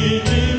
we do.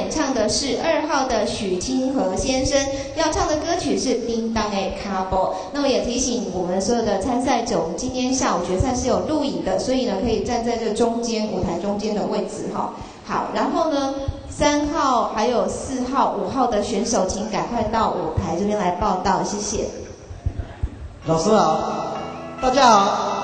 演唱的是二号的许清河先生要唱的歌曲是《叮当的卡波》。那么也提醒我们所有的参赛者，我们今天下午决赛是有录影的，所以呢可以站在这中间舞台中间的位置哈。好，然后呢三号还有四号、五号的选手，请赶快到舞台这边来报道，谢谢。老师好，大家好。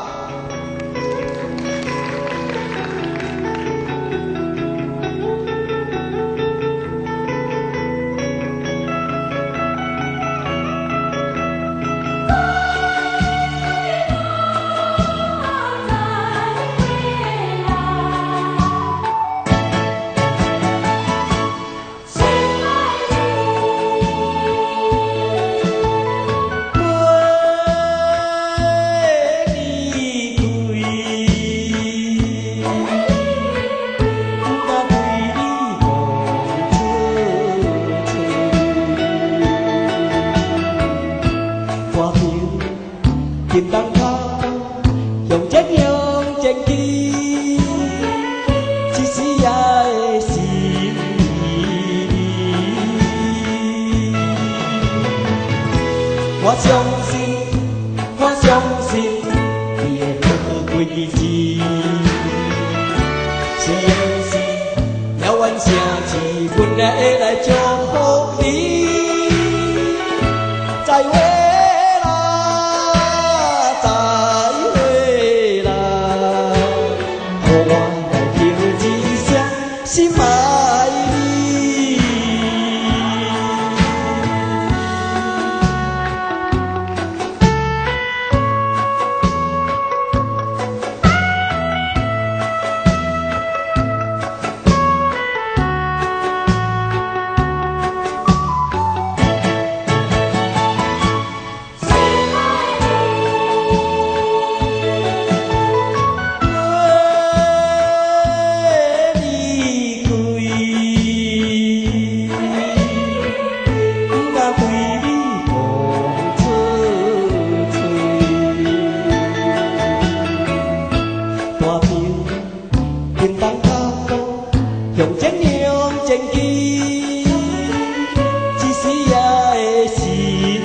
我相信，我相信你会好过日子。是是，了阮城市本来会来祝福你，再会。qua phiêu Kim tăng ca câu Dòng kỳ Chỉ xí ya e xí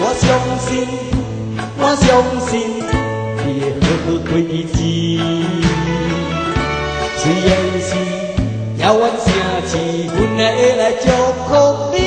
Hoa xiong xin Hoa xiong xin Địa hơ hơ Chỉ em xin Nhau anh xa chỉ Hùn nãy lại cho không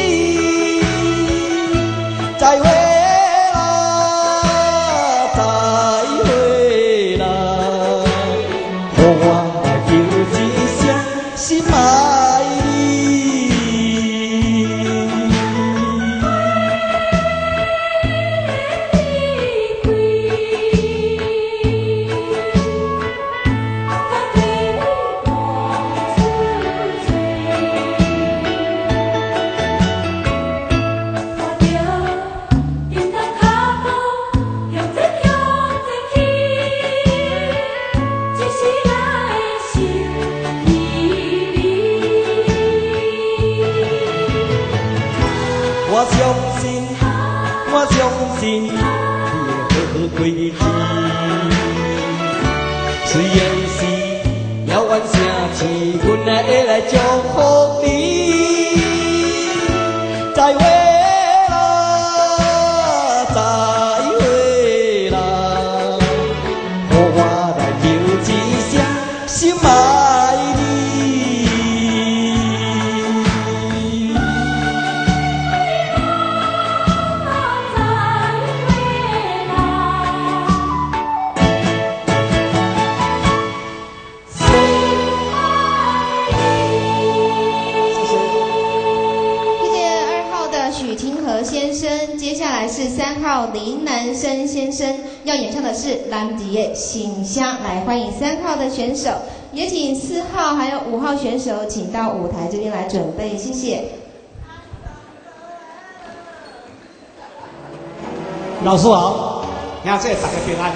我相信你的轨迹。虽然是遥远城市，阮也会来祝福你。再会。的是《兰迪耶醒香》，来欢迎三号的选手，也请四号还有五号选手请到舞台这边来准备，谢谢。老师好，现在大家平安，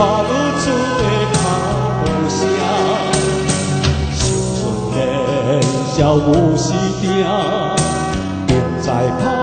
我如珠的脚步声，存的笑无时定，别再盼。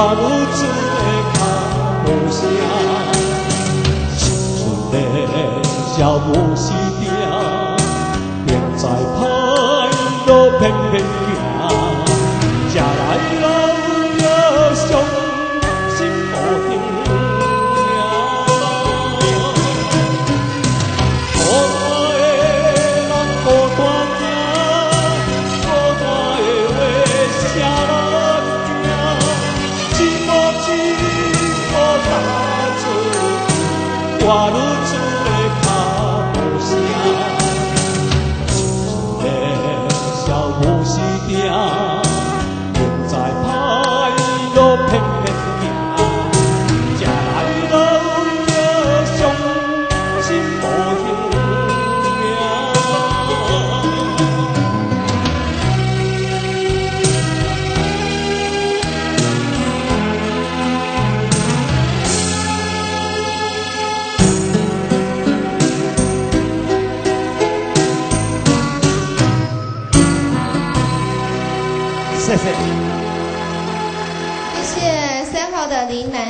我不知。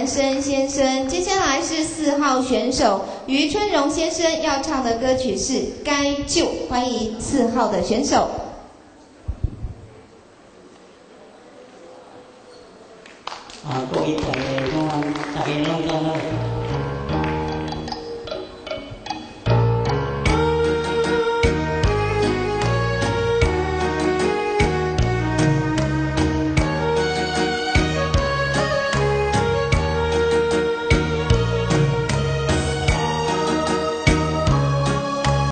申先生。接下来是四号选手余春荣先生要唱的歌曲是该就欢迎四号的选手。啊各位一同